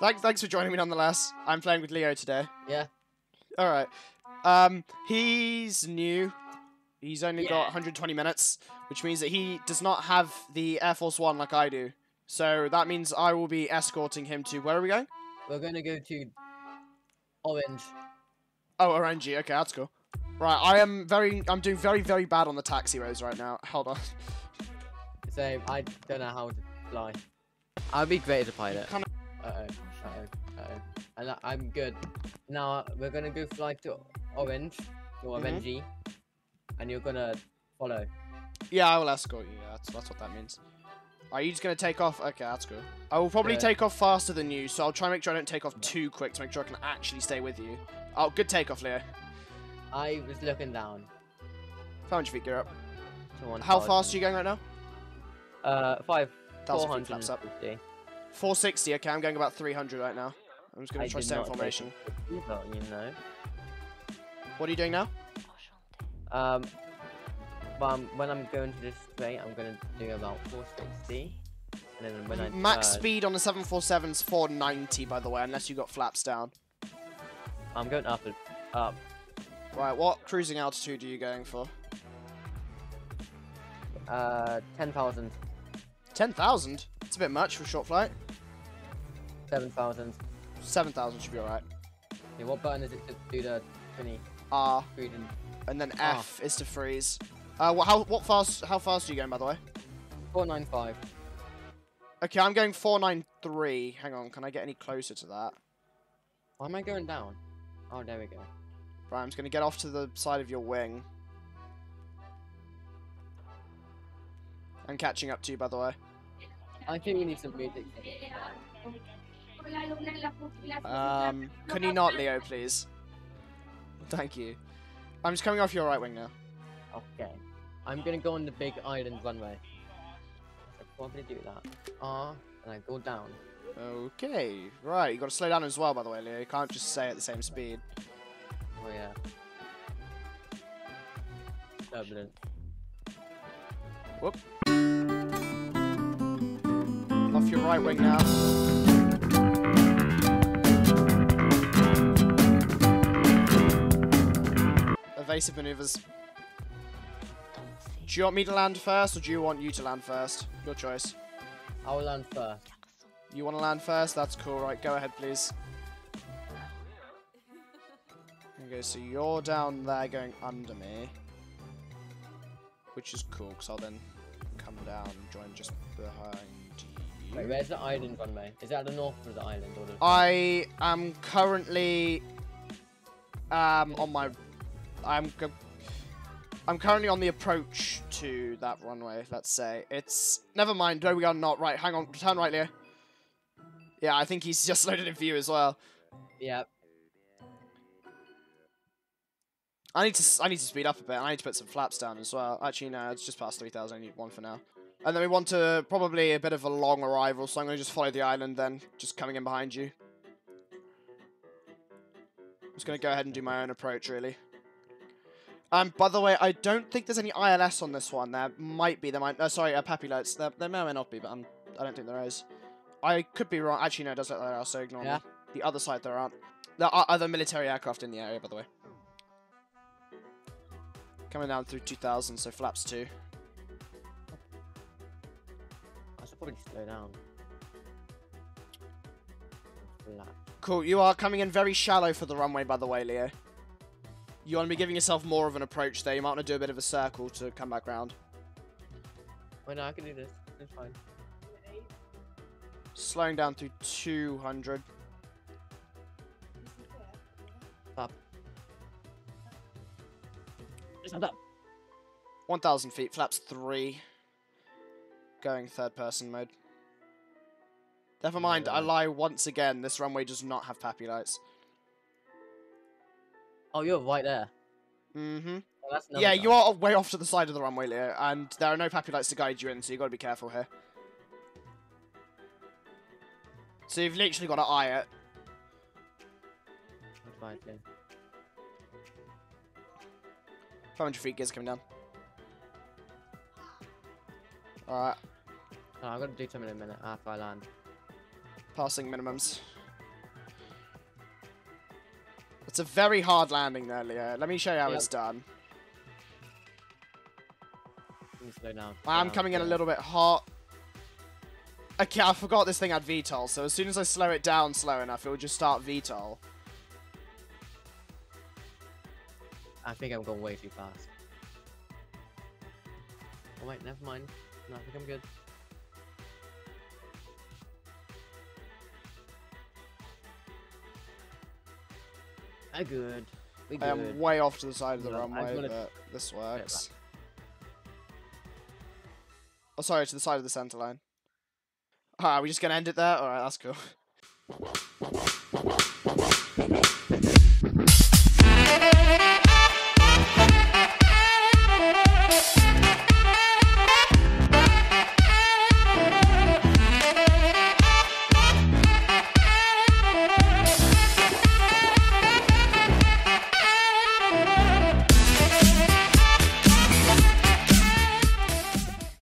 Thanks, thanks for joining me nonetheless. I'm playing with Leo today. Yeah. All right. Um, he's new. He's only got 120 minutes, which means that he does not have the Air Force One like I do. So that means I will be escorting him to where are we going? We're gonna go to Orenji. Oh, Orenji. Okay, that's cool. Right, I am very. I'm doing very, very bad on the taxi roads right now. Hold on. So I don't know how to fly. I'd be great as a pilot. Uh oh. Uh oh. Uh oh. And I- I'm good. Now we're gonna go fly to Orenji, to Mhm. Orenji, and you're gonna follow. Yeah, I will escort you. Yeah, that's that's what that means. Are you just gonna take off? Okay, that's good. I will probably Yeah. take off faster than you, so I'll try and make sure I don't take off too quick to make sure I can actually stay with you. Oh, good takeoff, Leo. I was looking down. How much feet gear up? How fast are you going right now? Uh, five. Thousand feet flaps up. Hundred fifty. 460. Okay, I'm going about 300 right now. I'm just gonna I try did stay in not take formation. you know. What are you doing now? Um, um, when I'm going to this straight, I'm gonna do about 460, and then when I Max turn, speed on the 747 is 490, by the way, unless you got flaps down. I'm going up and up. Right, what cruising altitude are you going for? Uh, 10,000, 10,000? It's a bit much for a short flight. 7,000. 7,000 should be alright. Yeah, what button is it to do the thingy? R, Freedom. and then. F is to freeze. Uh, wh- how what fast? How fast are you going, by the way? 495. Okay, I'm going 493. Hang on, can I get any closer to that? Why am I going down? Oh, there we go. Right, I'm just gonna get off to the side of your wing. I'm catching up to you, by the way. I think we need some music. Um, can you not, Leo, please? Thank you. I'm just coming off your right wing now. Okay. I'm gonna go on the big island runway. I'll probably do that. Ah, and I go down. Okay, right. You got to slow down as well, by the way, Leo. You can't just stay at the same speed. Oh yeah. Turbulent. Whoop. Off your right wing now. Evasive maneuvers. Do you want me to land first, or do you want you to land first? Your choice. I'll land first. You want to land first? That's cool. Right, go ahead, please. Okay, so you're down there going under me. Which is cool, because I'll then come down and join just behind you. Wait, where's the island runway? Is that the north of the island or the? I am currently um on my I'm I'm currently on the approach to that runway, let's say. It's never mind, no we are not. Right, hang on, turn right Leo. Yeah, I think he's just loaded in view as well. Yeah. I need to I need to speed up a bit. I need to put some flaps down as well. Actually, no, it's just past 3,000. I need one for now. And then we want to probably a bit of a long arrival, so I'm going to just follow the island then, just coming in behind you. I'm just going to go ahead and do my own approach, really. Um, by the way, I don't think there's any ILS on this one. There might be. There might. Uh, sorry, uh, PAPI lights. There, there may or may not be, but I'm, I don't think there is. I could be wrong. Actually, no, it does look like there are, so ignore Yeah. me. The other side, there aren't. There are other military aircraft in the area, by the way. Coming down through 2000, so flaps 2. I should probably slow down. Cool, you are coming in very shallow for the runway, by the way, Leo. You want to be giving yourself more of an approach there. You might want to do a bit of a circle to come back round. Wait, no, I can do this. It's fine. Slowing down to 200. Just like that. 1,000 feet, flaps 3. Going third person mode. Never mind, I lie once again. This runway does not have PAPI lights. Oh, you're right there. Mm-hmm. Oh, Yeah, you are way off to the side of the runway, Leo, and there are no PAPI lights to guide you in, so you've got to be careful here. So you've literally got to eye it. Fine, yeah. 500 feet gears coming down. Alright, Oh, I'm gonna do something in a minute after I land. passing minimums. It's a very hard landing there, Leo. Let me show you how Yep. it's done. Slow down. slow I'm down, coming in a little bit hot. Okay, I forgot this thing had VTOL, so as soon as I slow it down slow enough, it will just start VTOL. I think I'm going way too fast. Oh wait, never mind. No, I think I'm good. I good. We I am way off to the side of the No, runway, gonna- but this works. Oh, sorry, to the side of the center line. Alright, are we just gonna end it there? Alright, that's cool.